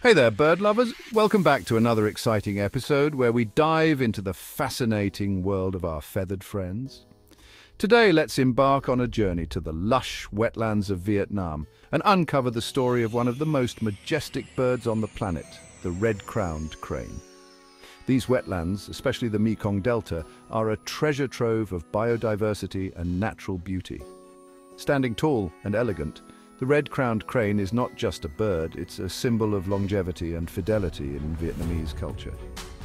Hey there, bird lovers. Welcome back to another exciting episode where we dive into the fascinating world of our feathered friends. Today, let's embark on a journey to the lush wetlands of Vietnam and uncover the story of one of the most majestic birds on the planet, the red-crowned crane. These wetlands, especially the Mekong Delta, are a treasure trove of biodiversity and natural beauty. Standing tall and elegant, the red-crowned crane is not just a bird, it's a symbol of longevity and fidelity in Vietnamese culture.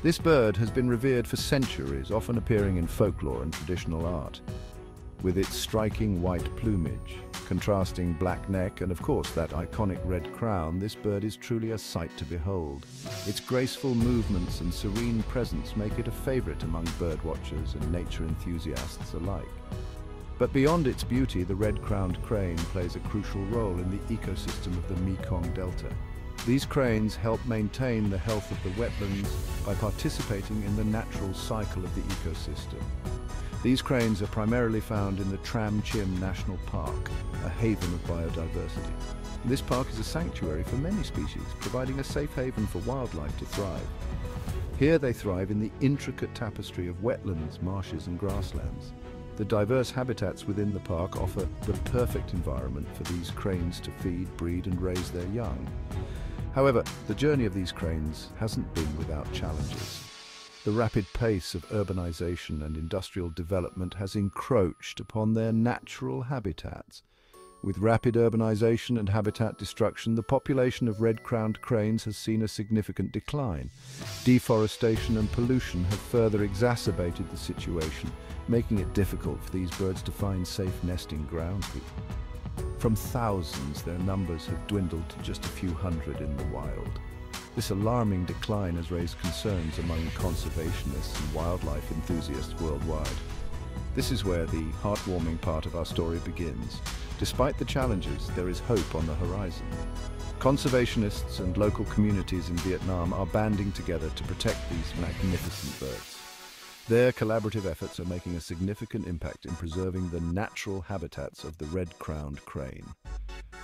This bird has been revered for centuries, often appearing in folklore and traditional art. With its striking white plumage, contrasting black neck and of course that iconic red crown, this bird is truly a sight to behold. Its graceful movements and serene presence make it a favorite among birdwatchers and nature enthusiasts alike. But beyond its beauty, the red-crowned crane plays a crucial role in the ecosystem of the Mekong Delta. These cranes help maintain the health of the wetlands by participating in the natural cycle of the ecosystem. These cranes are primarily found in the Tram Chim National Park, a haven of biodiversity. This park is a sanctuary for many species, providing a safe haven for wildlife to thrive. Here they thrive in the intricate tapestry of wetlands, marshes and grasslands. The diverse habitats within the park offer the perfect environment for these cranes to feed, breed and raise their young. However, the journey of these cranes hasn't been without challenges. The rapid pace of urbanization and industrial development has encroached upon their natural habitats. With rapid urbanization and habitat destruction, the population of red-crowned cranes has seen a significant decline. Deforestation and pollution have further exacerbated the situation, making it difficult for these birds to find safe nesting ground. From thousands, their numbers have dwindled to just a few hundred in the wild. This alarming decline has raised concerns among conservationists and wildlife enthusiasts worldwide. This is where the heartwarming part of our story begins. Despite the challenges, there is hope on the horizon. Conservationists and local communities in Vietnam are banding together to protect these magnificent birds. Their collaborative efforts are making a significant impact in preserving the natural habitats of the red-crowned crane.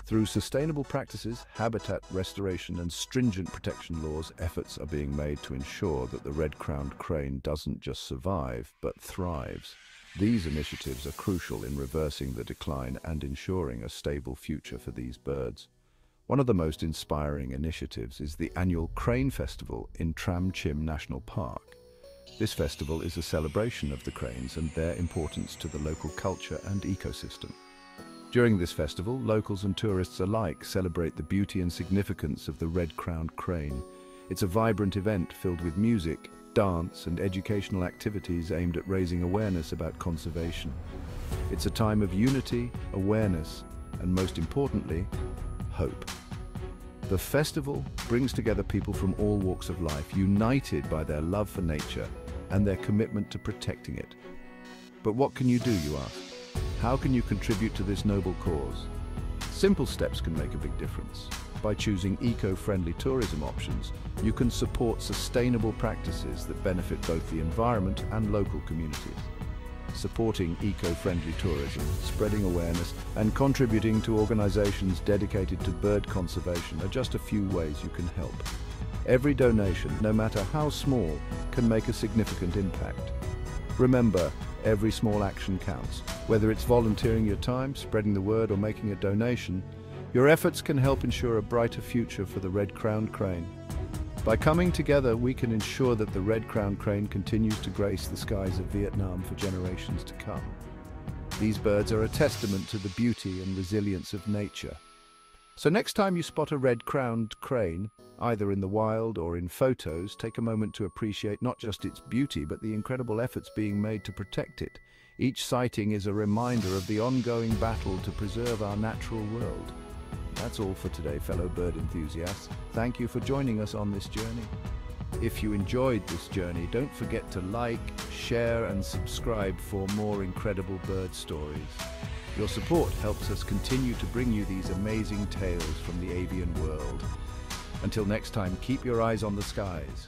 Through sustainable practices, habitat restoration and stringent protection laws, efforts are being made to ensure that the red-crowned crane doesn't just survive, but thrives. These initiatives are crucial in reversing the decline and ensuring a stable future for these birds. One of the most inspiring initiatives is the annual Crane Festival in Tram Chim National Park. This festival is a celebration of the cranes and their importance to the local culture and ecosystem. During this festival, locals and tourists alike celebrate the beauty and significance of the red-crowned crane. It's a vibrant event filled with music, dance and educational activities aimed at raising awareness about conservation. It's a time of unity, awareness and most importantly, hope. The festival brings together people from all walks of life, united by their love for nature and their commitment to protecting it. But what can you do, you ask? How can you contribute to this noble cause? Simple steps can make a big difference. By choosing eco-friendly tourism options, you can support sustainable practices that benefit both the environment and local communities supporting eco-friendly tourism, spreading awareness and contributing to organizations dedicated to bird conservation are just a few ways you can help. Every donation, no matter how small, can make a significant impact. Remember, every small action counts. Whether it's volunteering your time, spreading the word or making a donation, your efforts can help ensure a brighter future for the red-crowned crane. By coming together, we can ensure that the red-crowned crane continues to grace the skies of Vietnam for generations to come. These birds are a testament to the beauty and resilience of nature. So next time you spot a red-crowned crane, either in the wild or in photos, take a moment to appreciate not just its beauty, but the incredible efforts being made to protect it. Each sighting is a reminder of the ongoing battle to preserve our natural world. That's all for today, fellow bird enthusiasts. Thank you for joining us on this journey. If you enjoyed this journey, don't forget to like, share and subscribe for more incredible bird stories. Your support helps us continue to bring you these amazing tales from the avian world. Until next time, keep your eyes on the skies.